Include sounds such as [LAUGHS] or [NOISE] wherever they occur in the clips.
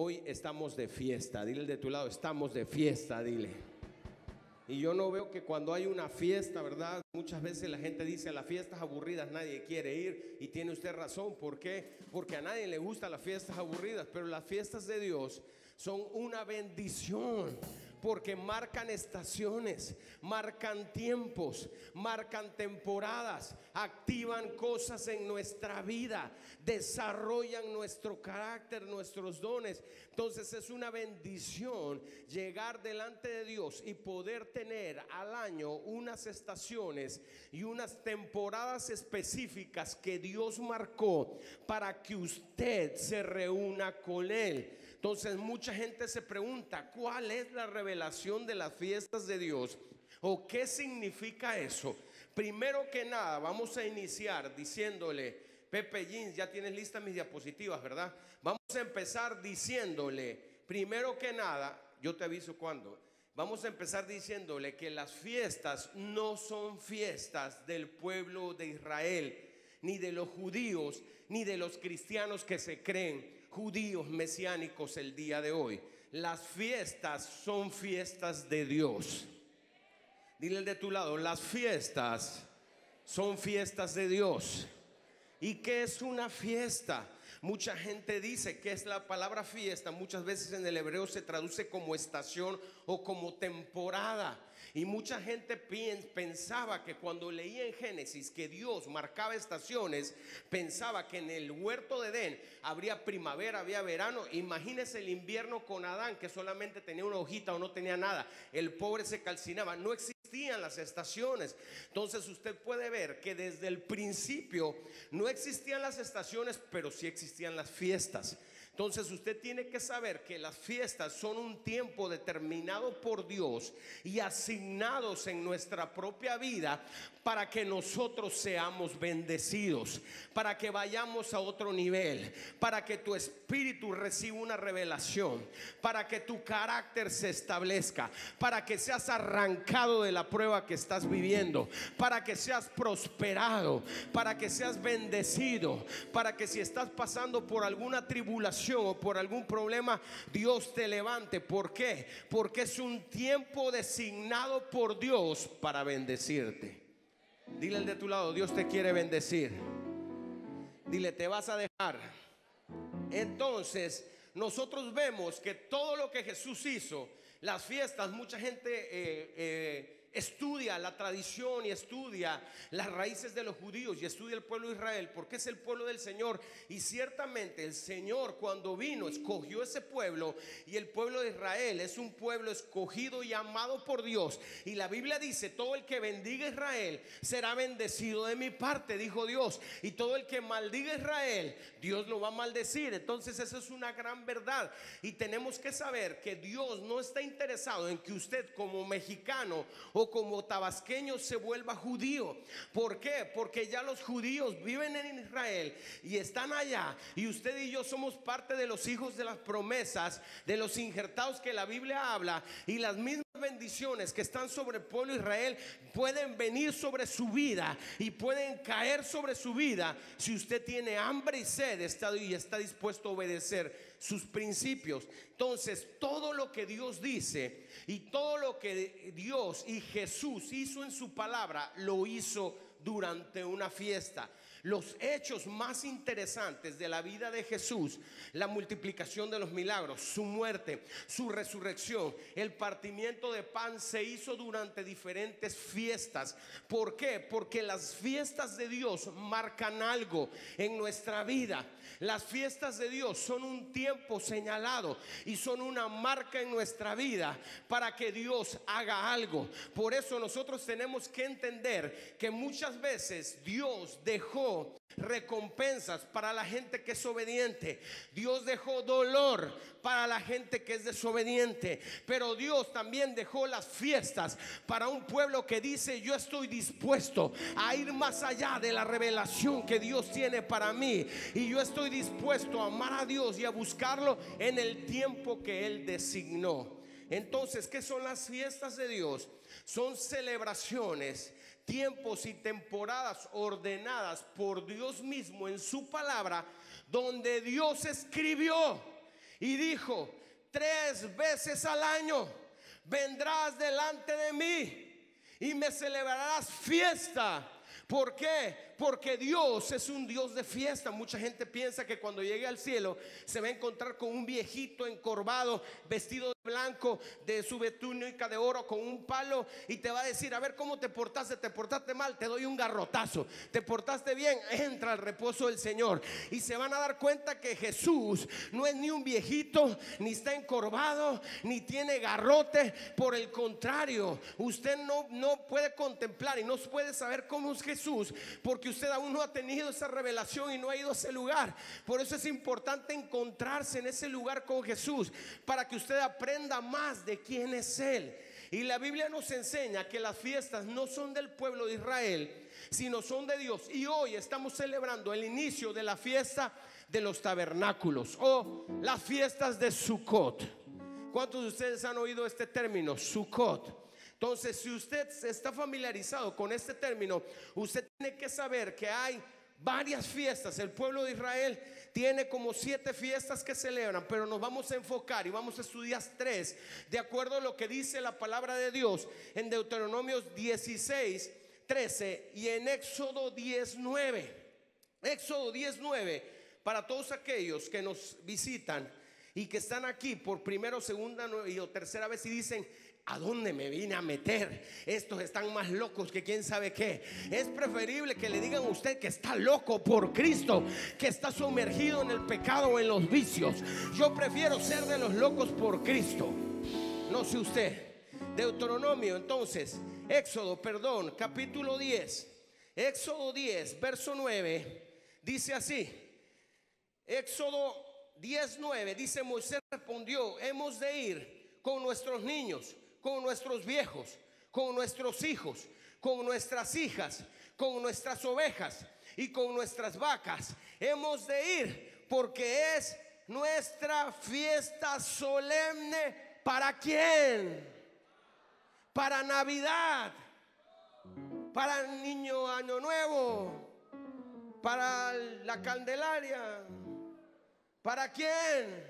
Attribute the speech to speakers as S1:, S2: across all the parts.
S1: Hoy estamos de fiesta. Dile de tu lado, estamos de fiesta, dile. Y yo no veo que cuando hay una fiesta, ¿verdad? Muchas veces la gente dice, las fiestas aburridas nadie quiere ir. Y tiene usted razón. ¿Por qué? Porque a nadie le gustan las fiestas aburridas. Pero las fiestas de Dios son una bendición porque marcan estaciones, marcan tiempos, marcan temporadas, activan cosas en nuestra vida, desarrollan nuestro carácter, nuestros dones. Entonces es una bendición llegar delante de Dios y poder tener al año unas estaciones y unas temporadas específicas que Dios marcó para que usted se reúna con Él. Entonces mucha gente se pregunta, ¿cuál es la revelación de las fiestas de Dios? ¿O qué significa eso? Primero que nada, vamos a iniciar diciéndole, Pepe Jeans, ya tienes listas mis diapositivas, ¿verdad? Vamos a empezar diciéndole, primero que nada, yo te aviso cuando, vamos a empezar diciéndole que las fiestas no son fiestas del pueblo de Israel, ni de los judíos, ni de los cristianos que se creen judíos mesiánicos el día de hoy. Las fiestas son fiestas de Dios. Dile de tu lado, las fiestas son fiestas de Dios. ¿Y qué es una fiesta? Mucha gente dice que es la palabra fiesta, muchas veces en el hebreo se traduce como estación o como temporada. Y mucha gente pensaba que cuando leía en Génesis que Dios marcaba estaciones, pensaba que en el huerto de Edén habría primavera, había verano. Imagínese el invierno con Adán, que solamente tenía una hojita o no tenía nada. El pobre se calcinaba. No existían las estaciones. Entonces usted puede ver que desde el principio no existían las estaciones, pero sí existían las fiestas. Entonces usted tiene que saber que las fiestas son un tiempo determinado por Dios y asignados en nuestra propia vida para que nosotros seamos bendecidos, para que vayamos a otro nivel, para que tu espíritu reciba una revelación, para que tu carácter se establezca, para que seas arrancado de la prueba que estás viviendo, para que seas prosperado, para que seas bendecido, para que si estás pasando por alguna tribulación, o por algún problema, Dios te levante. ¿Por qué? Porque es un tiempo designado por Dios para bendecirte. Dile al de tu lado, Dios te quiere bendecir. Dile, te vas a dejar. Entonces, nosotros vemos que todo lo que Jesús hizo, las fiestas, mucha gente... Eh, eh, estudia la tradición y estudia las raíces de los judíos y estudia el pueblo de Israel porque es el pueblo del Señor. Y ciertamente el Señor cuando vino escogió ese pueblo y el pueblo de Israel es un pueblo escogido y amado por Dios. Y la Biblia dice, todo el que bendiga Israel será bendecido de mi parte, dijo Dios. Y todo el que maldiga a Israel, Dios lo va a maldecir. Entonces esa es una gran verdad. Y tenemos que saber que Dios no está interesado en que usted como mexicano o como tabasqueño se vuelva judío. ¿Por qué? Porque ya los judíos viven en Israel y están allá. Y usted y yo somos parte de los hijos de las promesas, de los injertados que la Biblia habla. Y las mismas bendiciones que están sobre el pueblo de Israel pueden venir sobre su vida y pueden caer sobre su vida si usted tiene hambre y sed y está dispuesto a obedecer sus principios. Entonces, todo lo que Dios dice y todo lo que Dios y Jesús hizo en su palabra, lo hizo durante una fiesta los hechos más interesantes de la vida de Jesús, la multiplicación de los milagros, su muerte, su resurrección, el partimiento de pan se hizo durante diferentes fiestas. ¿Por qué? Porque las fiestas de Dios marcan algo en nuestra vida. Las fiestas de Dios son un tiempo señalado y son una marca en nuestra vida para que Dios haga algo. Por eso nosotros tenemos que entender que muchas veces Dios dejó recompensas para la gente que es obediente. Dios dejó dolor para la gente que es desobediente. Pero Dios también dejó las fiestas para un pueblo que dice, yo estoy dispuesto a ir más allá de la revelación que Dios tiene para mí. Y yo estoy dispuesto a amar a Dios y a buscarlo en el tiempo que Él designó. Entonces, ¿qué son las fiestas de Dios? Son celebraciones tiempos y temporadas ordenadas por Dios mismo en su palabra, donde Dios escribió y dijo, tres veces al año vendrás delante de mí y me celebrarás fiesta. ¿Por qué? Porque Dios es un Dios de fiesta. Mucha gente piensa que cuando llegue al cielo se va a encontrar con un viejito encorvado, vestido de blanco, de su túnica de oro, con un palo, y te va a decir, a ver cómo te portaste, te portaste mal, te doy un garrotazo, te portaste bien, entra al reposo del Señor. Y se van a dar cuenta que Jesús no es ni un viejito, ni está encorvado, ni tiene garrote. Por el contrario, usted no, no puede contemplar y no puede saber cómo es Jesús, porque usted aún no ha tenido esa revelación y no ha ido a ese lugar. Por eso es importante encontrarse en ese lugar con Jesús para que usted aprenda más de quién es Él. Y la Biblia nos enseña que las fiestas no son del pueblo de Israel, sino son de Dios. Y hoy estamos celebrando el inicio de la fiesta de los tabernáculos o las fiestas de Sukkot. ¿Cuántos de ustedes han oído este término, Sukkot? Entonces, si usted está familiarizado con este término, usted tiene que saber que hay varias fiestas. El pueblo de Israel tiene como siete fiestas que celebran, pero nos vamos a enfocar y vamos a estudiar tres, de acuerdo a lo que dice la palabra de Dios en Deuteronomios 16, 13 y en Éxodo 19. Éxodo 19, para todos aquellos que nos visitan y que están aquí por primera segunda y o tercera vez y dicen, ¿A dónde me vine a meter? Estos están más locos que quién sabe qué. Es preferible que le digan a usted que está loco por Cristo, que está sumergido en el pecado o en los vicios. Yo prefiero ser de los locos por Cristo. No sé usted. Deuteronomio, entonces, Éxodo, perdón, capítulo 10. Éxodo 10, verso 9, dice así. Éxodo 10, 9, dice Moisés respondió, hemos de ir con nuestros niños con nuestros viejos, con nuestros hijos, con nuestras hijas, con nuestras ovejas y con nuestras vacas. Hemos de ir porque es nuestra fiesta solemne. ¿Para quién? Para Navidad, para el niño Año Nuevo, para la Candelaria. ¿Para quién?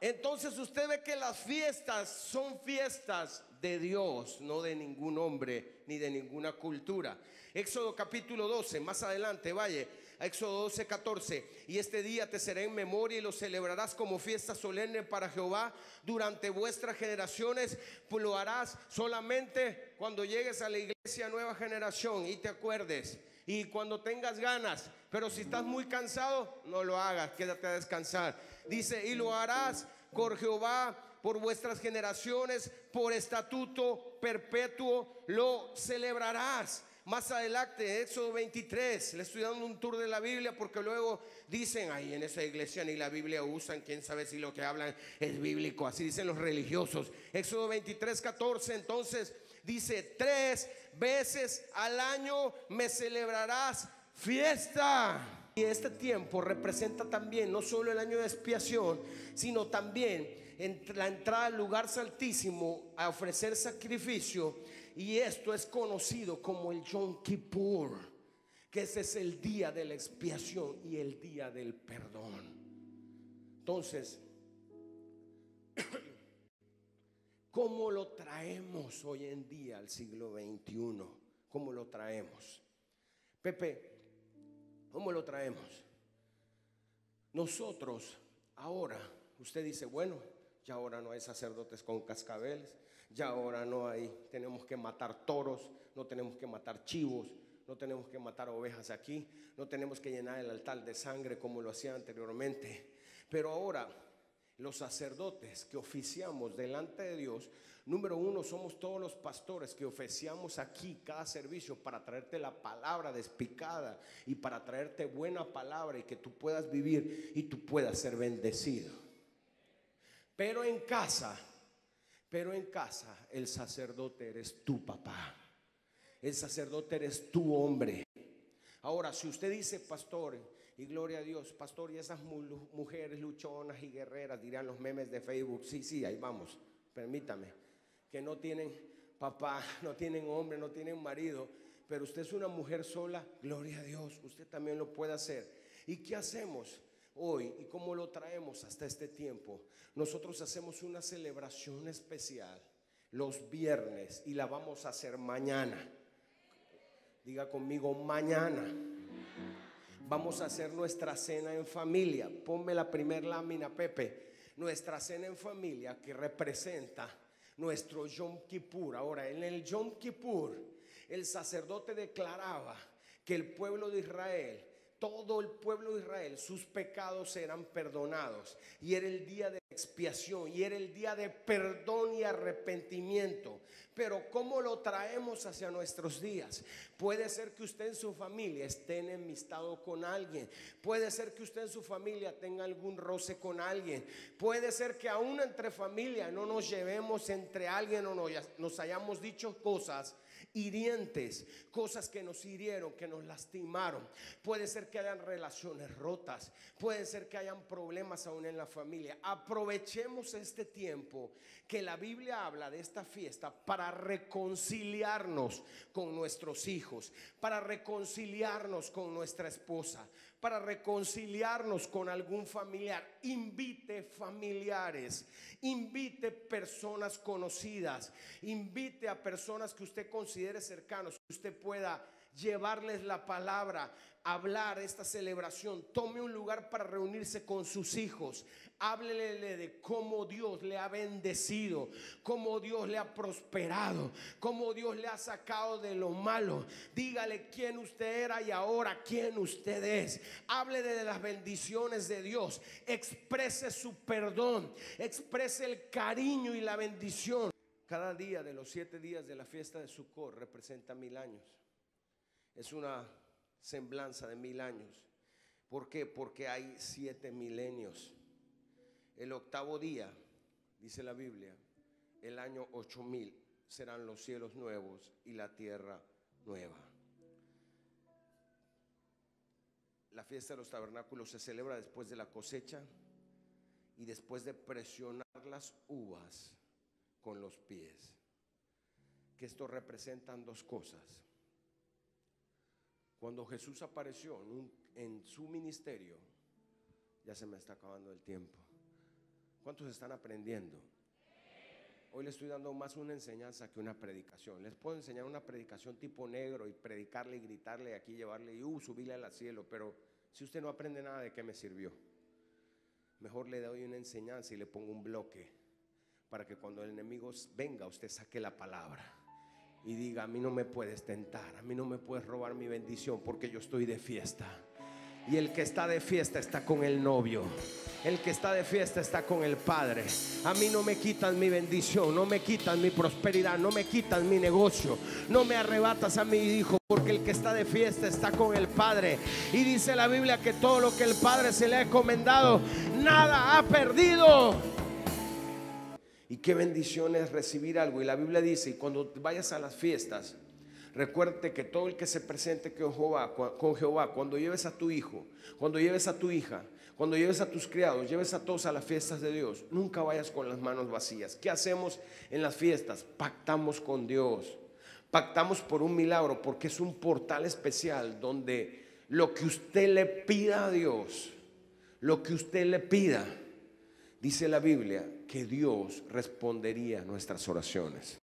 S1: Entonces usted ve que las fiestas son fiestas de Dios, no de ningún hombre ni de ninguna cultura. Éxodo capítulo 12, más adelante, vaya. Éxodo 12, 14. Y este día te será en memoria y lo celebrarás como fiesta solemne para Jehová durante vuestras generaciones. Lo harás solamente cuando llegues a la iglesia nueva generación y te acuerdes. Y cuando tengas ganas, pero si estás muy cansado, no lo hagas, quédate a descansar Dice, y lo harás por Jehová por vuestras generaciones, por estatuto perpetuo lo celebrarás. Más adelante, Éxodo 23, le estoy dando un tour de la Biblia porque luego dicen, ahí en esa iglesia ni la Biblia usan, quién sabe si lo que hablan es bíblico, así dicen los religiosos. Éxodo 23, 14, entonces dice, tres veces al año me celebrarás fiesta. Y este tiempo representa también no solo el año de expiación, sino también la entrada al lugar santísimo a ofrecer sacrificio. Y esto es conocido como el Yom Kippur, que ese es el día de la expiación y el día del perdón. Entonces, ¿cómo lo traemos hoy en día al siglo XXI? ¿Cómo lo traemos? Pepe, ¿Cómo lo traemos? Nosotros, ahora, usted dice, bueno, ya ahora no hay sacerdotes con cascabeles, ya ahora no hay, tenemos que matar toros, no tenemos que matar chivos, no tenemos que matar ovejas aquí, no tenemos que llenar el altar de sangre como lo hacía anteriormente. Pero ahora los sacerdotes que oficiamos delante de Dios, número uno, somos todos los pastores que oficiamos aquí cada servicio para traerte la palabra despicada y para traerte buena palabra y que tú puedas vivir y tú puedas ser bendecido. Pero en casa, pero en casa, el sacerdote eres tu papá. El sacerdote eres tu hombre. Ahora, si usted dice, pastor, y gloria a Dios, pastor, y esas mujeres luchonas y guerreras, dirán los memes de Facebook, sí, sí, ahí vamos, permítame, que no tienen papá, [LAUGHS] no tienen hombre, no tienen marido, pero usted es una mujer sola, gloria a Dios, usted también lo puede hacer. ¿Y qué hacemos? hoy y cómo lo traemos hasta este tiempo, nosotros hacemos una celebración especial los viernes y la vamos a hacer mañana. Diga conmigo, mañana. Vamos a hacer nuestra cena en familia. Ponme la primera lámina, Pepe. Nuestra cena en familia que representa nuestro Yom Kippur. Ahora, en el Yom Kippur, el sacerdote declaraba que el pueblo de Israel todo el pueblo de Israel, sus pecados eran perdonados. Y era el día de expiación, y era el día de perdón y arrepentimiento. Pero ¿cómo lo traemos hacia nuestros días? Puede ser que usted en su familia esté enemistado con alguien. Puede ser que usted en su familia tenga algún roce con alguien. Puede ser que aún entre familia no nos llevemos entre alguien o no, nos hayamos dicho cosas hirientes, cosas que nos hirieron, que nos lastimaron. Puede ser que hayan relaciones rotas, puede ser que hayan problemas aún en la familia. Aprovechemos este tiempo que la Biblia habla de esta fiesta para reconciliarnos con nuestros hijos, para reconciliarnos con nuestra esposa, para reconciliarnos con algún familiar. Invite familiares, invite personas conocidas, invite a personas que usted considere cercanos, que usted pueda llevarles la palabra, hablar esta celebración. Tome un lugar para reunirse con sus hijos. Háblele de cómo Dios le ha bendecido, cómo Dios le ha prosperado, cómo Dios le ha sacado de lo malo. Dígale quién usted era y ahora quién usted es. Háblele de las bendiciones de Dios. Exprese su perdón, exprese el cariño y la bendición. Cada día de los siete días de la fiesta de Sukkot representa mil años. Es una semblanza de mil años. ¿Por qué? Porque hay siete milenios. El octavo día, dice la Biblia, el año 8000 serán los cielos nuevos y la tierra nueva. La fiesta de los tabernáculos se celebra después de la cosecha y después de presionar las uvas con los pies. Que esto representan dos cosas. Cuando Jesús apareció en, su ministerio, ya se me está acabando el tiempo. ¿Cuántos están aprendiendo? Hoy les estoy dando más una enseñanza que una predicación. Les puedo enseñar una predicación tipo negro y predicarle y gritarle aquí llevarle y uh, subirle al cielo, pero si usted no aprende nada, ¿de qué me sirvió? Mejor le doy una enseñanza y le pongo un bloque para que cuando el enemigo venga, usted saque la palabra y diga, a mí no me puedes tentar, a mí no me puedes robar mi bendición porque yo estoy de fiesta. Y el que está de fiesta está con el novio. El que está de fiesta está con el Padre. A mí no me quitan mi bendición, no me quitan mi prosperidad, no me quitan mi negocio, no me arrebatas a mi hijo, porque el que está de fiesta está con el Padre. Y dice la Biblia que todo lo que el Padre se le ha encomendado, nada ha perdido. Y qué bendición es recibir algo. Y la Biblia dice, y cuando vayas a las fiestas, Recuerde que todo el que se presente con Jehová, con Jehová, cuando lleves a tu hijo, cuando lleves a tu hija, cuando lleves a tus criados, lleves a todos a las fiestas de Dios, nunca vayas con las manos vacías. ¿Qué hacemos en las fiestas? Pactamos con Dios. Pactamos por un milagro porque es un portal especial donde lo que usted le pida a Dios, lo que usted le pida, dice la Biblia, que Dios respondería nuestras oraciones.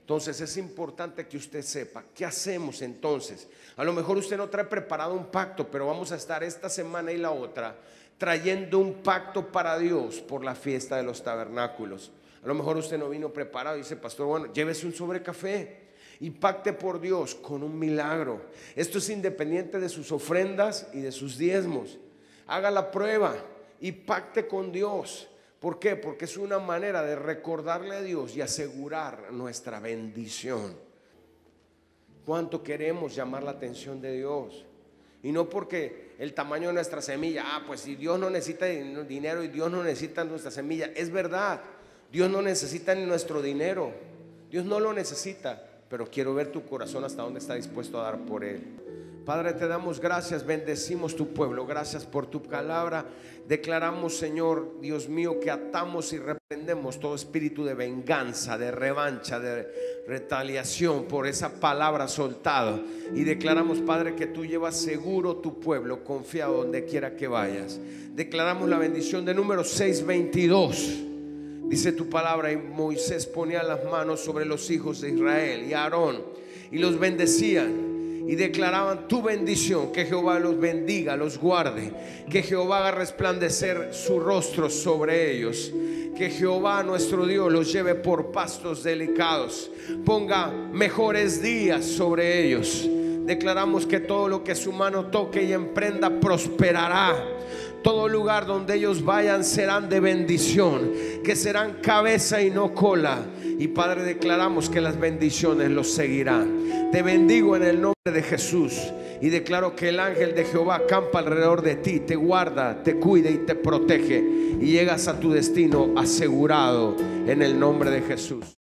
S1: Entonces es importante que usted sepa qué hacemos entonces. A lo mejor usted no trae preparado un pacto, pero vamos a estar esta semana y la otra trayendo un pacto para Dios por la fiesta de los tabernáculos. A lo mejor usted no vino preparado y dice, pastor, bueno, llévese un sobre café y pacte por Dios con un milagro. Esto es independiente de sus ofrendas y de sus diezmos. Haga la prueba y pacte con Dios. ¿Por qué? Porque es una manera de recordarle a Dios y asegurar nuestra bendición. ¿Cuánto queremos llamar la atención de Dios? Y no porque el tamaño de nuestra semilla, ah, pues si Dios no necesita dinero y Dios no necesita nuestra semilla, es verdad, Dios no necesita ni nuestro dinero, Dios no lo necesita, pero quiero ver tu corazón hasta dónde está dispuesto a dar por Él. Padre, te damos gracias, bendecimos tu pueblo, gracias por tu palabra. Declaramos, Señor, Dios mío, que atamos y reprendemos todo espíritu de venganza, de revancha, de retaliación por esa palabra soltada. Y declaramos, Padre, que tú llevas seguro tu pueblo, confiado donde quiera que vayas. Declaramos la bendición de número 622. Dice tu palabra, y Moisés ponía las manos sobre los hijos de Israel y Aarón y los bendecían y declaraban tu bendición, que Jehová los bendiga, los guarde, que Jehová haga resplandecer su rostro sobre ellos, que Jehová nuestro Dios los lleve por pastos delicados, ponga mejores días sobre ellos. Declaramos que todo lo que su mano toque y emprenda prosperará. Todo lugar donde ellos vayan serán de bendición, que serán cabeza y no cola. Y Padre, declaramos que las bendiciones los seguirán. Te bendigo en el nombre de Jesús y declaro que el ángel de Jehová acampa alrededor de ti, te guarda, te cuida y te protege y llegas a tu destino asegurado en el nombre de Jesús.